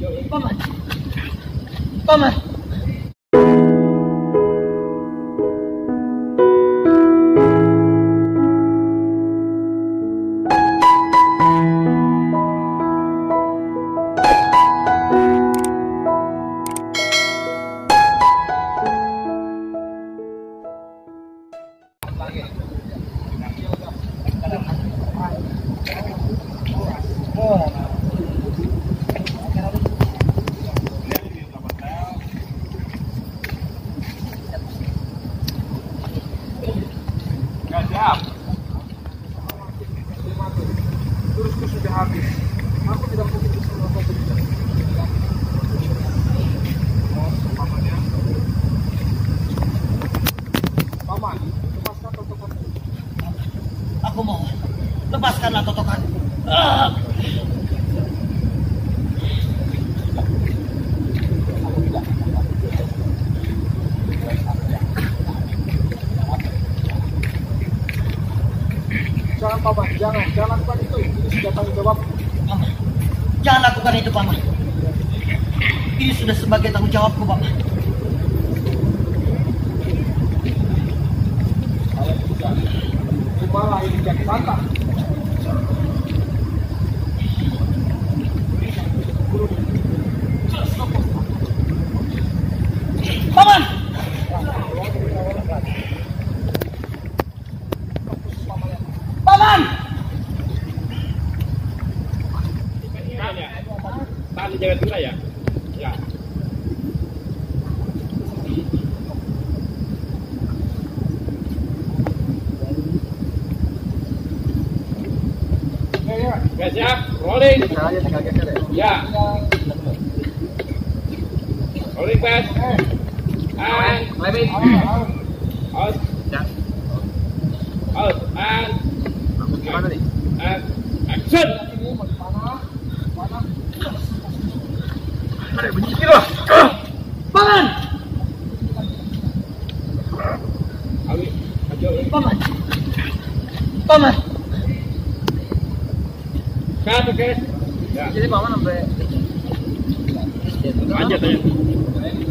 Paman. Paman. Aku lepaskanlah totokan. Ah! Jangan paman, jangan, jangan lakukan itu. Ini sudah tanggung jawab. Paman, jangan lakukan itu, Paman. Ini sudah sebagai tanggung jawabku, Paman. Malah ini jadi santang. Tahan jangan dulu ya. Ya. Guys ya, rolling. Ya. Rolling guys. And out. Out and action. Maju. Awi. Paman! Paman! Oke. Ya. Jadi paman sampai Lanjut aja.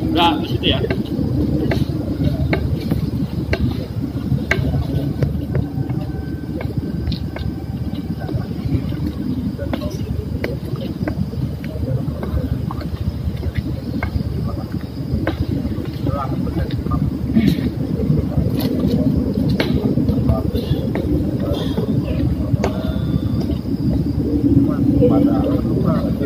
Enggak, di situ ya.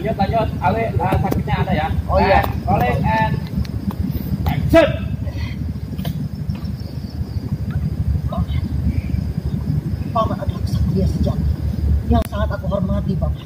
Lanjut, lanjut. Awi, uh, sakitnya ada ya. Oh, iya. And Rolling and action. Paman adalah kesatria sejati yang sangat aku hormati, Paman.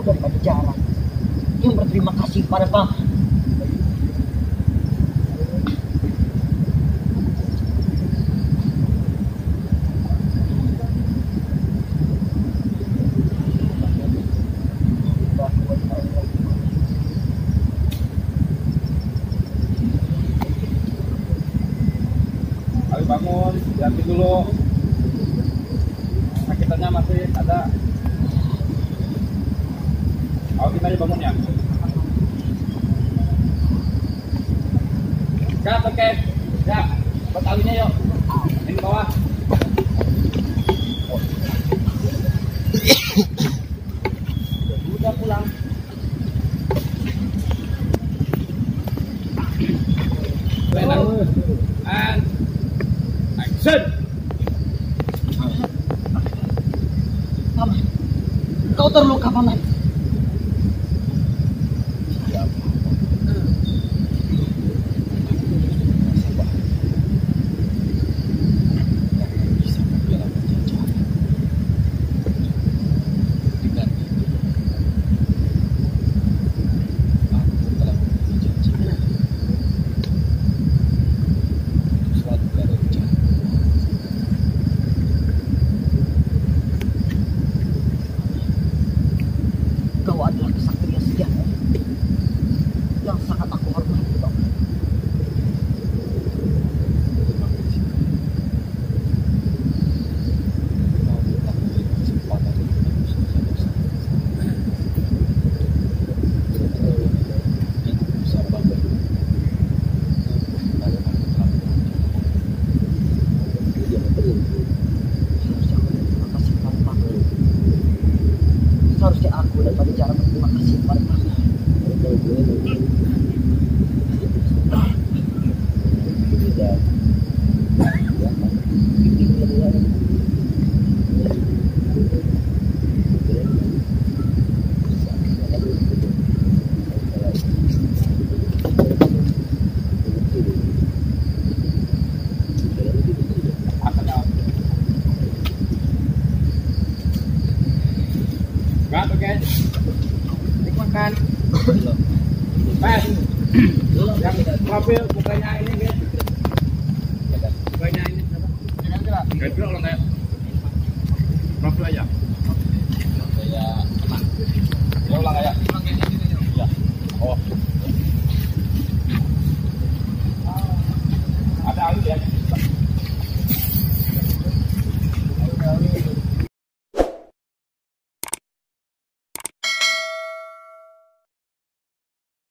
Aku dari Pajajaran yang berterima kasih pada. Awi bangun, ganti dulu. Bangun ya. Kat, oke. Ya, buat awinya yuk. Ini ke bawah. Udah pulang. Lenang. And action. Paman, kau terluka, Paman. Kau Seharusnya aku dan Pajajaran berterima kasih kepada Paman. Oke. Ini makan. Pes. Yang mobil bukannya ini, guys. Bukannya ini. Dulu lah kayak. Mobil aja. Ya, Ya ulang kayak.